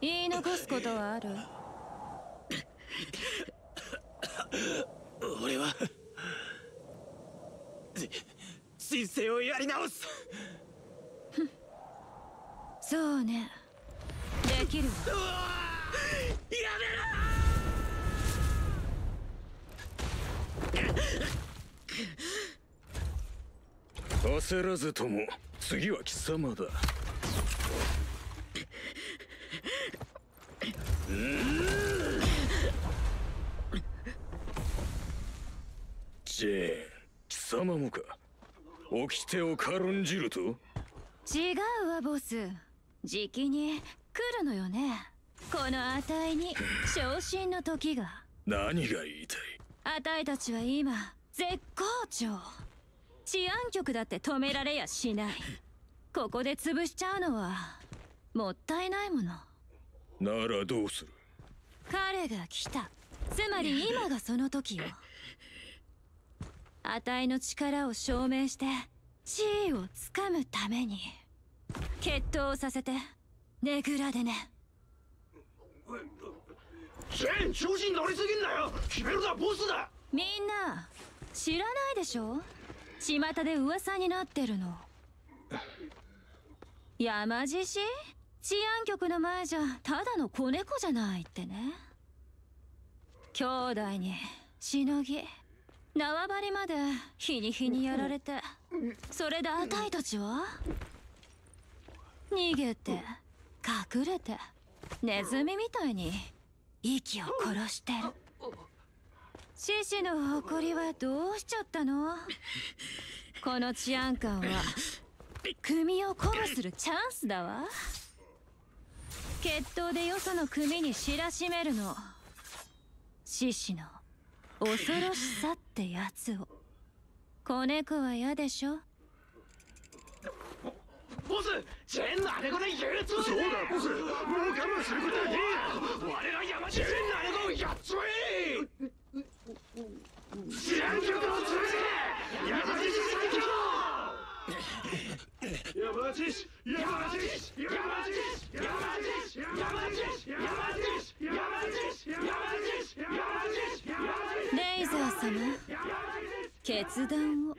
言い残すことはある？俺は人生をやり直す。そうね。できるわうわ。やめろ！焦らずとも次は貴様だジェーン貴様もか。掟を軽んじると？違うわボス。じきに来るのよね。このあたいに昇進の時が。何が言いたい？あたいたちは今絶好調。治安局だって止められやしない。ここで潰しちゃうのはもったいないもの。ならどうする？彼が来た。つまり今がその時よあたいの力を証明して地位をつかむために決闘させてねぐらでね。ジェーン調子に乗りすぎんなよ決めるのはボスだみんな知らないでしょ巷で噂になってるの山獅子治安局の前じゃただの子猫じゃないってね兄弟にしのぎ縄張りまで日に日にやられて。それであたいたちは？逃げて隠れてネズミみたいに息を殺してる。獅子の誇りはどうしちゃったの？この治安官は組を鼓舞するチャンスだわ。決闘でよその組に知らしめるの。獅子の恐ろしさってやつを。子猫は嫌でしょ？ボス言うつもりそうだボスもう我慢することはねえ。我が山やっつめを潰せ山地最強。山地山地山地レイザー様。決断を。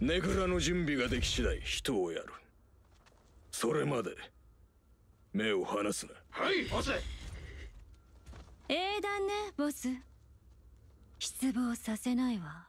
ねぐらの準備ができ次第人をやる。それまで目を離すな。はいボス英断ねボス。失望させないわ